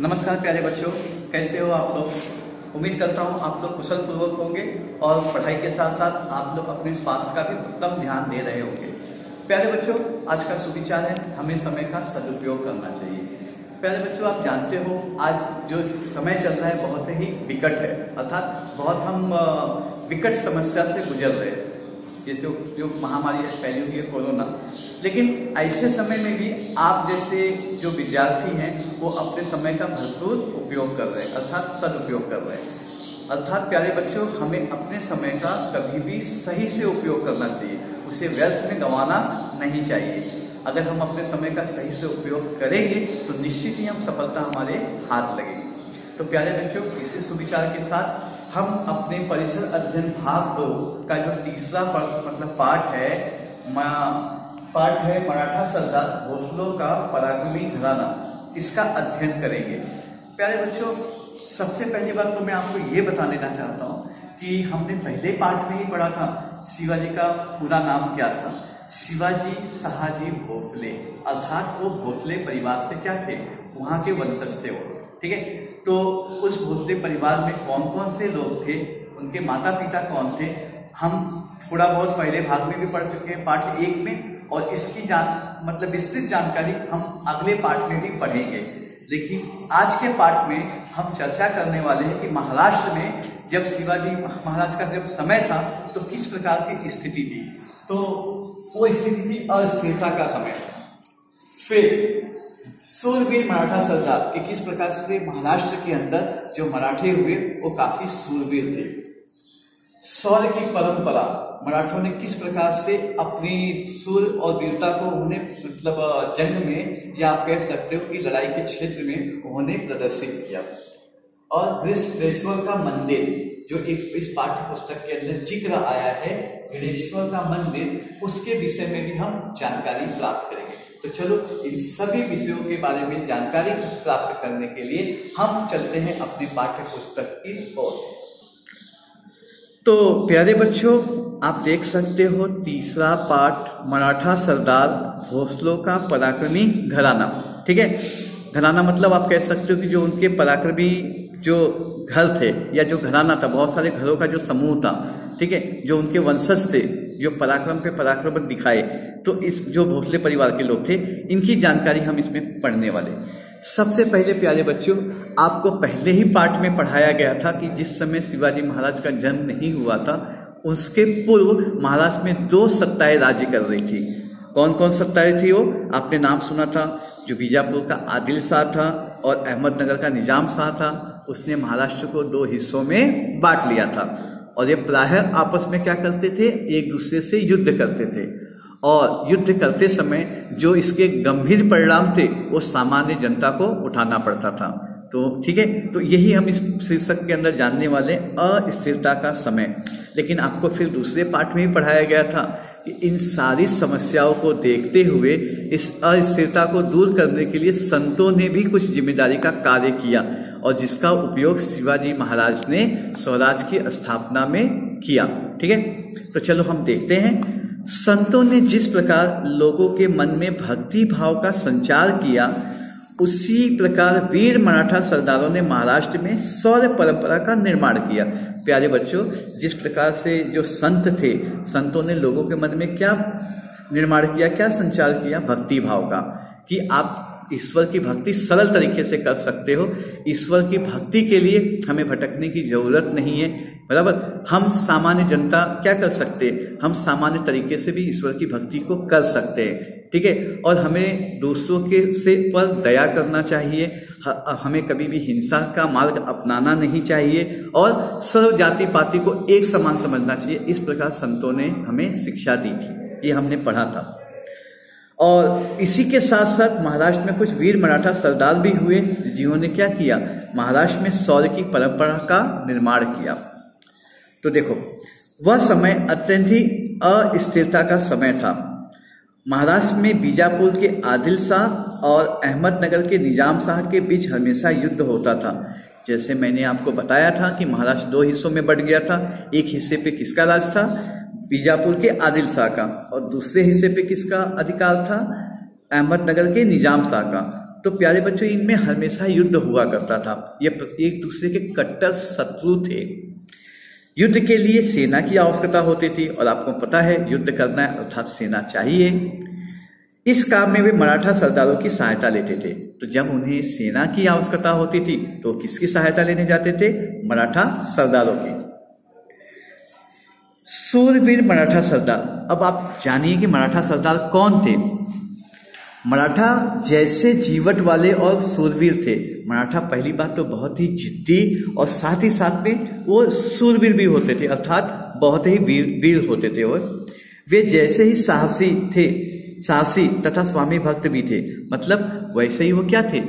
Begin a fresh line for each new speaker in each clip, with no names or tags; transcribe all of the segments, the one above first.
नमस्कार प्यारे बच्चों, कैसे हो आप लोग? उम्मीद करता हूँ आप लोग कुशल पूर्वक होंगे और पढ़ाई के साथ साथ आप लोग अपने स्वास्थ्य का भी उत्तम ध्यान दे रहे होंगे। प्यारे बच्चों, आज का सुविचार है, हमें समय का सदुपयोग करना चाहिए। प्यारे बच्चों, आप जानते हो, आज जो समय चल रहा है बहुत ही विकट है। अर्थात बहुत हम विकट समस्या से गुजर रहे हैं। जैसे जो महामारी फैली हुई है कोरोना। लेकिन ऐसे समय में भी आप जैसे जो विद्यार्थी हैं, वो अपने समय का भरपूर उपयोग कर रहे हैं, अर्थात सदुपयोग कर रहे हैं। अर्थात प्यारे बच्चों, हमें अपने समय का कभी भी सही से उपयोग करना चाहिए। उसे व्यर्थ में गंवाना नहीं चाहिए। अगर हम अपने समय का सही से उपयोग करेंगे तो निश्चित ही हम सफलता हमारे हाथ लगेगी। तो प्यारे बच्चों, इसी सुविचार के साथ हम अपने परिसर अध्ययन भाग दो का जो तीसरा पर, मतलब पाठ है पाठ है मराठा सरदार भोसलों का पराक्रमी घराना। इसका अध्ययन करेंगे। प्यारे बच्चों सबसे पहली बात तो मैं आपको ये बता देना चाहता हूँ कि हमने पहले पाठ में ही पढ़ा था शिवाजी का पूरा नाम क्या था? शिवाजी शाहजी भोसले। अर्थात वो भोसले परिवार से क्या थे? वहाँ के वंशज थे वो। ठीक है? तो उस भोसले परिवार में कौन कौन से लोग थे? उनके माता पिता कौन थे? हम थोड़ा बहुत पहले भाग में भी पढ़ चुके हैं पाठ एक में, और इसकी जान मतलब विस्तृत जानकारी हम अगले पाठ में भी पढ़ेंगे। लेकिन आज के पाठ में हम चर्चा करने वाले हैं कि महाराष्ट्र में जब शिवाजी महाराज का जब समय था तो किस प्रकार की स्थिति थी? तो वो स्थिति थी अस्थिरता का समय। फिर सूरवीर मराठा सरदार। कि किस प्रकार से महाराष्ट्र के अंदर जो मराठे हुए, वो काफ़ी सूरवीर थे। शौर्य की परंपरा। मराठों ने किस प्रकार से अपनी सुर और वीरता को उन्होंने मतलब जंग में या आप कह सकते हो कि लड़ाई के क्षेत्र में उन्होंने प्रदर्शित किया। और गृष्णेश्वर का मंदिर, जो एक इस पाठ्य पुस्तक के अंदर ज़िक्र आया है गणेश्वर का मंदिर, उसके विषय में भी हम जानकारी प्राप्त करेंगे। तो चलो, इन सभी विषयों के बारे में जानकारी प्राप्त करने के लिए हम चलते हैं अपनी पाठ्य पुस्तक की ओर। तो प्यारे बच्चों, आप देख सकते हो तीसरा पाठ, मराठा सरदार भोसलों का पराक्रमी घराना। ठीक है? घराना मतलब आप कह सकते हो कि जो उनके पराक्रमी जो घर थे या जो घराना था, बहुत सारे घरों का जो समूह था, ठीक है? जो उनके वंशज थे जो पराक्रम पे पराक्रम दिखाए तो इस जो भोसले परिवार के लोग थे, इनकी जानकारी हम इसमें पढ़ने वाले सबसे पहले प्यारे बच्चों, आपको पहले ही पाठ में पढ़ाया गया था कि जिस समय शिवाजी महाराज का जन्म नहीं हुआ था, उसके पूर्व महाराष्ट्र में दो सत्ताएँ राज्य कर रही थी। कौन कौन सत्ताएँ थी वो? आपने नाम सुना था जो बीजापुर का आदिल शाह था और अहमदनगर का निज़ाम शाह था। उसने महाराष्ट्र को दो हिस्सों में बांट लिया था। और ये प्राय आपस में क्या करते थे? एक दूसरे से युद्ध करते थे। और युद्ध करते समय जो इसके गंभीर परिणाम थे, वो सामान्य जनता को उठाना पड़ता था। तो ठीक है तो यही हम इस शीर्षक के अंदर जानने वाले अस्थिरता का समय। लेकिन आपको फिर दूसरे पाठ में ही पढ़ाया गया था कि इन सारी समस्याओं को देखते हुए, इस अस्थिरता को दूर करने के लिए संतों ने भी कुछ ज़िम्मेदारी का कार्य किया। और जिसका उपयोग शिवाजी महाराज ने स्वराज की स्थापना में किया। ठीक है? तो चलो हम देखते हैं। संतों ने जिस प्रकार लोगों के मन में भक्ति भाव का संचार किया, उसी प्रकार वीर मराठा सरदारों ने महाराष्ट्र में सौर्य परंपरा का निर्माण किया। प्यारे बच्चों, जिस प्रकार से जो संत थे, संतों ने लोगों के मन में क्या निर्माण किया, क्या संचार किया? भक्ति भाव का। कि आप ईश्वर की भक्ति सरल तरीके से कर सकते हो। ईश्वर की भक्ति के लिए हमें भटकने की ज़रूरत नहीं है। बराबर, हम सामान्य जनता क्या कर सकते हैं? हम सामान्य तरीके से भी ईश्वर की भक्ति को कर सकते हैं, ठीक है? और हमें दूसरों के से पर दया करना चाहिए। हमें कभी भी हिंसा का मार्ग अपनाना नहीं चाहिए। और सर्व जाति पाति को एक समान समझना चाहिए। इस प्रकार संतों ने हमें शिक्षा दी थी। ये हमने पढ़ा था। और इसी के साथ साथ महाराष्ट्र में कुछ वीर मराठा सरदार भी हुए, जिन्होंने क्या किया? महाराष्ट्र में सौर्य की परंपरा का निर्माण किया। तो देखो, वह समय अत्यंत ही अस्थिरता का समय था। महाराष्ट्र में बीजापुर के आदिल शाह और अहमदनगर के निज़ाम शाह के बीच हमेशा युद्ध होता था। जैसे मैंने आपको बताया था कि महाराष्ट्र दो हिस्सों में बढ़ गया था। एक हिस्से पे किसका राज था? बीजापुर के आदिल शाह का। और दूसरे हिस्से पे किसका अधिकार था? अहमदनगर के निज़ाम शाह का। तो प्यारे बच्चों, इनमें हमेशा युद्ध हुआ करता था। ये एक दूसरे के कट्टर शत्रु थे। युद्ध के लिए सेना की आवश्यकता होती थी और आपको पता है, युद्ध करना अर्थात सेना चाहिए। इस काम में वे मराठा सरदारों की सहायता लेते थे। तो जब उन्हें सेना की आवश्यकता होती थी तो किसकी सहायता लेने जाते थे? मराठा सरदारों की। सूरवीर मराठा सरदार। अब आप जानिए कि मराठा सरदार कौन थे? मराठा जैसे जीवट वाले और सूरवीर थे। मराठा पहली बात तो बहुत ही जिद्दी और साथ ही साथ में वो सूरवीर भी होते थे, अर्थात बहुत ही वीर वीर होते थे और वे जैसे ही साहसी थे, साहसी तथा स्वामी भक्त भी थे। मतलब वैसे ही वो क्या थे?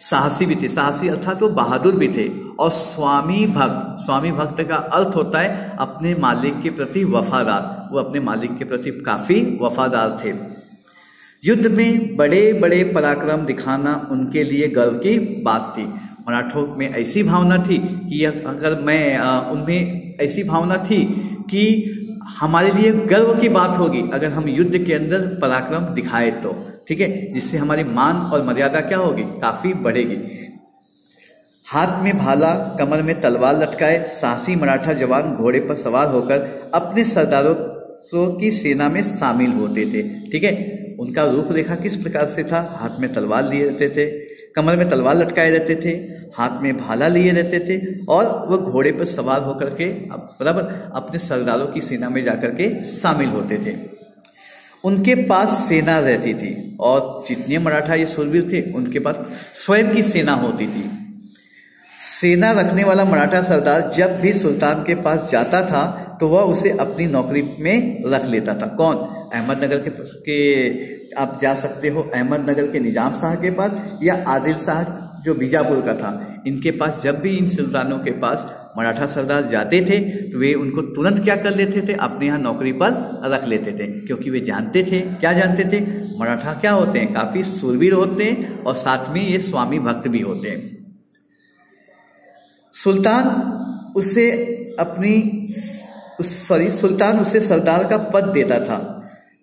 साहसी भी थे, साहसी अर्थात वो बहादुर भी थे। और स्वामी भक्त स्वामी भक्त का अर्थ होता है अपने मालिक के प्रति वफादार। वो अपने मालिक के प्रति काफ़ी वफादार थे। युद्ध में बड़े बड़े पराक्रम दिखाना उनके लिए गर्व की बात थी। मराठों में ऐसी भावना थी कि अगर मैं उनमें ऐसी भावना थी कि हमारे लिए गर्व की बात होगी अगर हम युद्ध के अंदर पराक्रम दिखाए तो। ठीक है? जिससे हमारी मान और मर्यादा क्या होगी? काफ़ी बढ़ेगी। हाथ में भाला, कमर में तलवार लटकाए साहसी मराठा जवान घोड़े पर सवार होकर अपने सरदारों की सेना में शामिल होते थे। ठीक है? उनका रूप रेखा किस प्रकार से था? हाथ में तलवार लिए रहते थे, कमर में तलवार लटकाए रहते थे, हाथ में भाला लिए रहते थे और वह घोड़े पर सवार होकर के बराबर, अपने सरदारों की सेना में जाकर के शामिल होते थे। उनके पास सेना रहती थी और जितने मराठा ये सुरवीर थे उनके पास स्वयं की सेना होती थी। सेना रखने वाला मराठा सरदार जब भी सुल्तान के पास जाता था तो वह उसे अपनी नौकरी में रख लेता था। कौन? अहमदनगर के, के आप जा सकते हो अहमदनगर के निज़ाम शाह के पास या आदिल शाह जो बीजापुर का था। इनके पास जब भी इन सुल्तानों के पास मराठा सरदार जाते थे तो वे उनको तुरंत क्या कर लेते थे? अपने यहाँ नौकरी पर रख लेते थे, क्योंकि वे जानते थे। क्या जानते थे? मराठा क्या होते हैं? काफ़ी सुरवीर होते हैं और साथ में ये स्वामी भक्त भी होते हैं। सुल्तान उसे अपनी सॉरी सुल्तान उसे सरदार का पद देता था।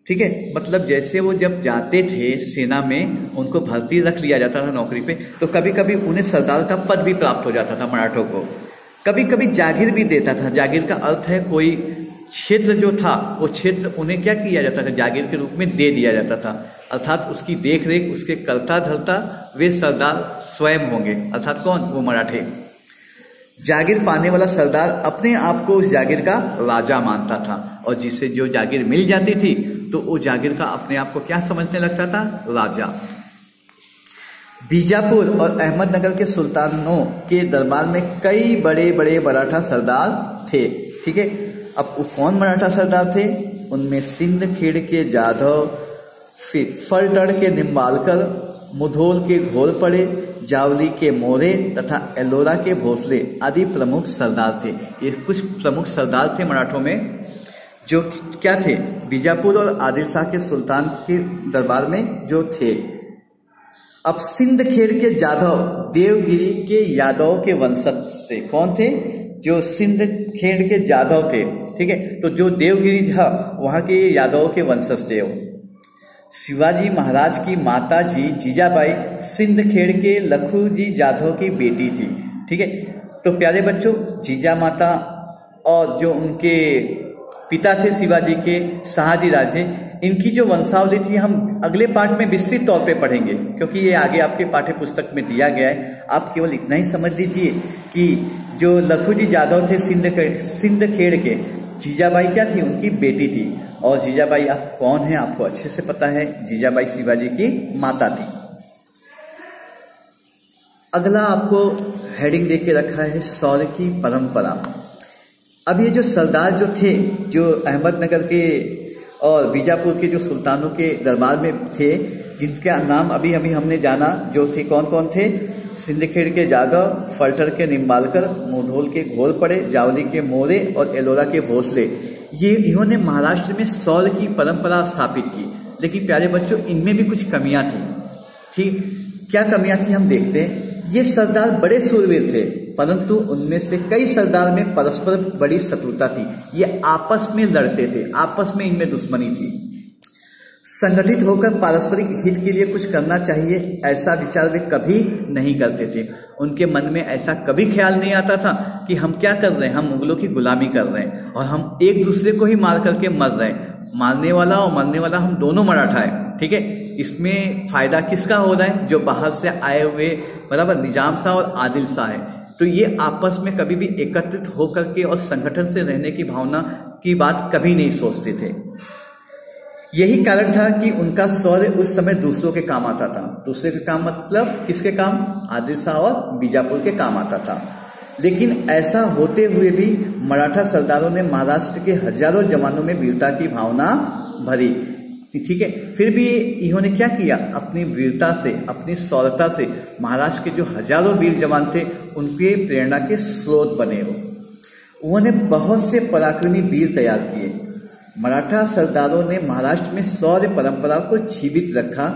ठीक है? मतलब जैसे वो जब जाते थे सेना में, उनको भर्ती रख लिया जाता था नौकरी पे तो कभी कभी उन्हें सरदार का पद भी प्राप्त हो जाता था मराठों को। कभी कभी जागीर भी देता था। जागीर का अर्थ है कोई क्षेत्र जो था, वो क्षेत्र उन्हें क्या किया जाता था? जागीर के रूप में दे दिया जाता था। अर्थात उसकी देख रेख उसके करता धरता वे सरदार स्वयं होंगे। अर्थात कौन? वो मराठे। जागीर पाने वाला सरदार अपने आप को उस जागीर का राजा मानता था। और जिसे जो जागीर मिल जाती थी तो वो जागीर का अपने आप को क्या समझने लगता था? राजा। बीजापुर और अहमदनगर के सुल्तानों के दरबार में कई बड़े बड़े मराठा सरदार थे। ठीक है? अब कौन मराठा सरदार थे? उनमें सिंध खेड़ के जाधव, फिर फलटड़ के निम्बालकर, मुधोल के घोलपड़े, जावली के मोरे तथा एलोरा के भोसले आदि प्रमुख सरदार थे। ये कुछ प्रमुख सरदार थे मराठों में, जो क्या थे? बीजापुर और आदिल शाह के सुल्तान के दरबार में जो थे। अब सिंध खेड़ के जाधव देवगिरी के यादव के वंशज से कौन थे? जो सिंध खेड़ के जाधव थे, ठीक है? तो जो देवगिरी था वहाँ के यादव के वंशज थे शिवाजी महाराज की माता जी जीजाबाई सिंध खेड़ के लखू जी जाधव की बेटी थी, ठीक है? तो प्यारे बच्चों, जीजा माता और जो उनके पिता थे शिवाजी के शाहजी राजे इनकी जो वंशावली थी, हम अगले पार्ट में विस्तृत तौर पे पढ़ेंगे, क्योंकि ये आगे आपके पाठ्य पुस्तक में दिया गया है। आप केवल इतना ही समझ लीजिए कि जो लखू जी जादव थे सिंध सिंध खेड़ के, जीजाबाई क्या थी? उनकी बेटी थी। और जीजाबाई आप कौन है, आपको अच्छे से पता है, जीजाबाई शिवाजी की माता थी। अगला आपको हेडिंग दे के रखा है सौर की परंपरा। अब ये जो सरदार जो थे, जो अहमदनगर के और बीजापुर के जो सुल्तानों के दरबार में थे, जिनका नाम अभी अभी हमने जाना, जो थे कौन कौन थे? सिंधखेड़ के जादव फल्टर के निम्बालकर मुधोल के घोल पड़े, जावली के मोरे और एलोरा के भोसले। ये इन्होंने महाराष्ट्र में सौर की परंपरा स्थापित की। लेकिन प्यारे बच्चों, इनमें भी कुछ कमियाँ थी। ठीक, क्या कमियाँ थी हम देखते हैं। ये सरदार बड़े सूरवीर थे, परंतु उनमें से कई सरदार में परस्पर बड़ी शत्रुता थी। ये आपस में लड़ते थे, आपस में इनमें दुश्मनी थी। संगठित होकर पारस्परिक हित के लिए कुछ करना चाहिए, ऐसा विचार वे कभी नहीं करते थे। उनके मन में ऐसा कभी ख्याल नहीं आता था कि हम क्या कर रहे हैं, हम मुगलों की गुलामी कर रहे हैं और हम एक दूसरे को ही मार करके मर रहे हैं। मारने वाला और मरने वाला हम दोनों मराठा है, ठीक है? इसमें फ़ायदा किसका हो रहा है? जो बाहर से आए हुए बराबर, निज़ाम शाह और आदिल शाह है। तो ये आपस में कभी भी एकत्रित होकर के और संगठन से रहने की भावना की बात कभी नहीं सोचते थे। यही कारण था कि उनका शौर्य उस समय दूसरों के काम आता था। दूसरे के काम मतलब किसके काम? आदिल शाह और बीजापुर के काम आता था। लेकिन ऐसा होते हुए भी मराठा सरदारों ने महाराष्ट्र के हज़ारों जवानों में वीरता की भावना भरी। ठीक है, फिर भी इन्होंने क्या किया? अपनी वीरता से, अपनी सौरता से महाराष्ट्र के जो हज़ारों वीर जवान थे, उनके प्रेरणा के स्रोत बने हो उन्होंने बहुत से पराक्रमी वीर तैयार किए। मराठा सरदारों ने महाराष्ट्र में सौर्य परंपरा को जीवित रखा,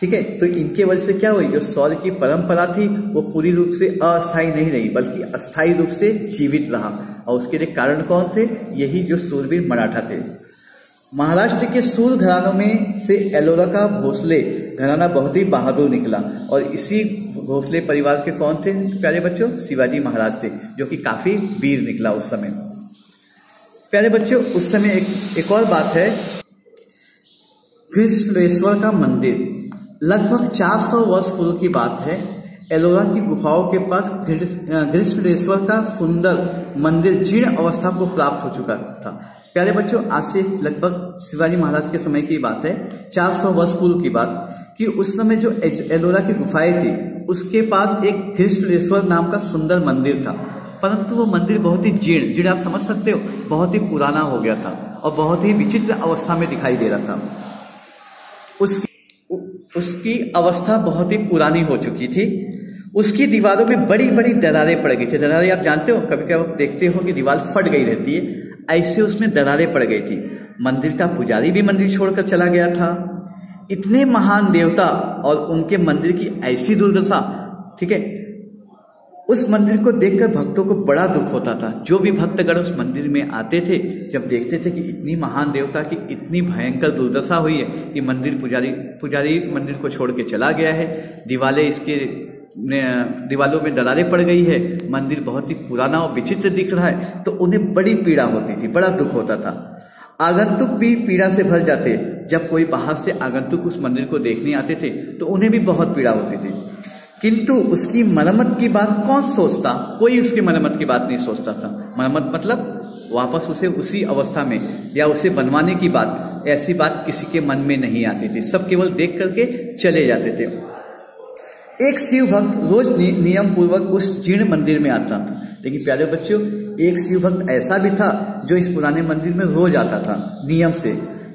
ठीक है? तो इनके वजह से क्या हुई? जो सौर्य की परंपरा थी, वो पूरी रूप से अस्थायी नहीं रही, बल्कि अस्थायी रूप से जीवित रहा। और उसके लिए कारण कौन थे? यही जो सूरवीर मराठा थे। महाराष्ट्र के सूर घरानों में से एलोरा का भोसले घराना बहुत ही बहादुर निकला। और इसी भोसले परिवार के कौन थे प्यारे बच्चों? शिवाजी महाराज थे जो कि काफ़ी वीर निकला उस समय। प्यारे बच्चों उस समय एक, एक और बात है। कृष्णेश्वर का मंदिर। लगभग 400 वर्ष पूर्व की बात है। एलोरा की गुफाओं के पास ग्रीष्मेश्वर का सुंदर मंदिर जीर्ण अवस्था को प्राप्त हो चुका था। प्यारे बच्चों, आज से लगभग शिवाजी महाराज के समय की बात है 400 वर्ष पूर्व की बात, कि उस समय जो एलोरा की गुफाएँ थी, उसके पास एक ग्रीष्मेश्वर नाम का सुंदर मंदिर था। परंतु वो मंदिर बहुत ही जीर्ण जीर्ण आप समझ सकते हो, बहुत ही पुराना हो गया था और बहुत ही विचित्र अवस्था में दिखाई दे रहा था। उसकी उसकी अवस्था बहुत ही पुरानी हो चुकी थी। उसकी दीवारों में बड़ी बड़ी दरारें पड़ गई थी। दरारें आप जानते हो कभी कभी आप देखते हो कि दीवार फट गई रहती है। ऐसे उसमें दरारें पड़ गई थी। मंदिर का पुजारी भी मंदिर छोड़कर चला गया था। इतने महान देवता और उनके मंदिर की ऐसी दुर्दशा, ठीक है? उस मंदिर को देखकर भक्तों को बड़ा दुख होता था। जो भी भक्तगण उस मंदिर में आते थे, जब देखते थे कि इतनी महान देवता की इतनी भयंकर दुर्दशा हुई है कि मंदिर पुजारी पुजारी मंदिर को छोड़ के चला गया है। दीवाले इसके दीवालों में दरारें पड़ गई है, मंदिर बहुत ही पुराना और विचित्र दिख रहा है तो उन्हें बड़ी पीड़ा होती थी, बड़ा दुख होता था। आगंतुक भी पीड़ा से भर जाते, जब कोई बाहर से आगंतुक उस मंदिर को देखने आते थे तो उन्हें भी बहुत पीड़ा होती थी। किंतु उसकी मरम्मत की बात कौन सोचता? कोई उसकी मरम्मत की बात नहीं सोचता था। मरम्मत मतलब वापस उसे उसी अवस्था में या उसे बनवाने की बात, ऐसी बात किसी के मन में नहीं आती थी। सब केवल देख करके चले जाते थे। एक शिव भक्त रोज नि, नियम पूर्वक उस जीर्ण मंदिर में आता था। लेकिन प्यारे बच्चों एक शिव भक्त ऐसा भी था जो इस पुराने मंदिर में रोज आता था नियम से।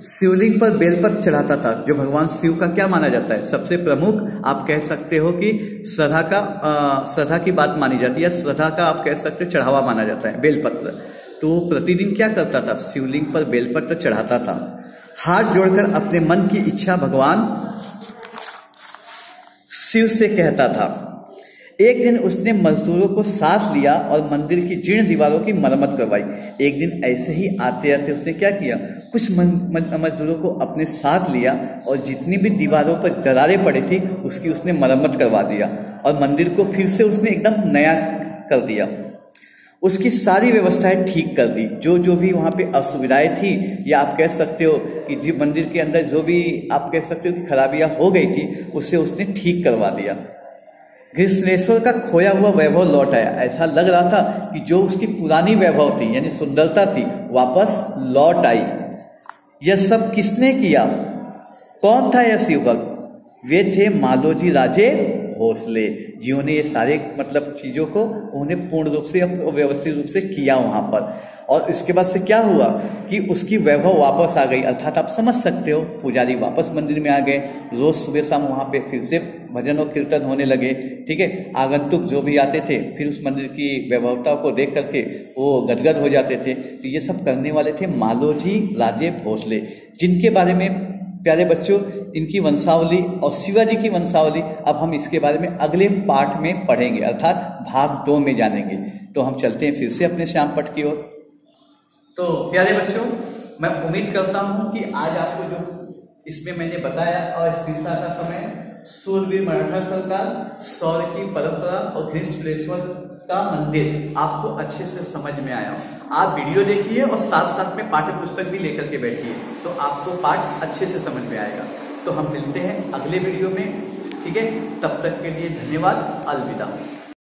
शिवलिंग पर बेलपत्र चढ़ाता था जो भगवान शिव का क्या माना जाता है? सबसे प्रमुख आप कह सकते हो कि श्रद्धा का श्रद्धा की बात मानी जाती है श्रद्धा का आप कह सकते हो चढ़ावा माना जाता है बेलपत्र तो प्रतिदिन क्या करता था? शिवलिंग पर बेलपत्र चढ़ाता था। हाथ जोड़कर अपने मन की इच्छा भगवान शिव से कहता था, एक दिन उसने मजदूरों को साथ लिया और मंदिर की जीर्ण दीवारों की मरम्मत करवाई। एक दिन ऐसे ही आते आते उसने क्या किया? कुछ मजदूरों को अपने साथ लिया और जितनी भी दीवारों पर दरारें पड़ी थी, उसकी उसने मरम्मत करवा दिया और मंदिर को फिर से उसने एकदम नया कर दिया। उसकी सारी व्यवस्थाएँ ठीक कर दी। जो जो भी वहाँ पे असुविधाएँ थी, या आप कह सकते हो कि जी मंदिर के अंदर जो भी आप कह सकते हो कि खराबियाँ हो गई थी, उसे उसने ठीक करवा दिया। घृष्णेश्वर का खोया हुआ वैभव लौट आया। ऐसा लग रहा था कि जो उसकी पुरानी वैभव थी, यानी सुंदरता थी, वापस लौट आई। यह सब किसने किया? कौन था यह शिवभक्त? वे थे मालोजी राजे भोसले जिन्होंने ये सारे मतलब चीज़ों को उन्हें पूर्ण रूप से व्यवस्थित रूप से किया वहाँ पर। और इसके बाद से क्या हुआ कि उसकी वैभव वापस आ गई। अर्थात आप समझ सकते हो, पुजारी वापस मंदिर में आ गए। रोज सुबह शाम वहाँ पे फिर से भजन और कीर्तन होने लगे, ठीक है? आगंतुक जो भी आते थे, फिर उस मंदिर की वैभवता को देख करके वो गदगद हो जाते थे। तो ये सब करने वाले थे मालोजी राजे भोसले, जिनके बारे में प्यारे बच्चों, इनकी वंशावली और शिवाजी की वंशावली अब हम इसके बारे में अगले पार्ट में पढ़ेंगे, अर्थात भाग दो में जानेंगे। तो हम चलते हैं फिर से अपने श्याम पट की ओर। तो प्यारे बच्चों, मैं उम्मीद करता हूँ कि आज आपको जो इसमें मैंने बताया अस्थिरता का समय सूर्यवीर मराठा सरकार, सौर की परंपरा और घृष्णेश्वर का मंदिर आपको अच्छे से समझ में आया। आप वीडियो देखिए और साथ साथ में पाठ्य पुस्तक भी लेकर के बैठिए तो आपको पाठ अच्छे से समझ में आएगा। तो हम मिलते हैं अगले वीडियो में, ठीक है? तब तक के लिए धन्यवाद, अलविदा।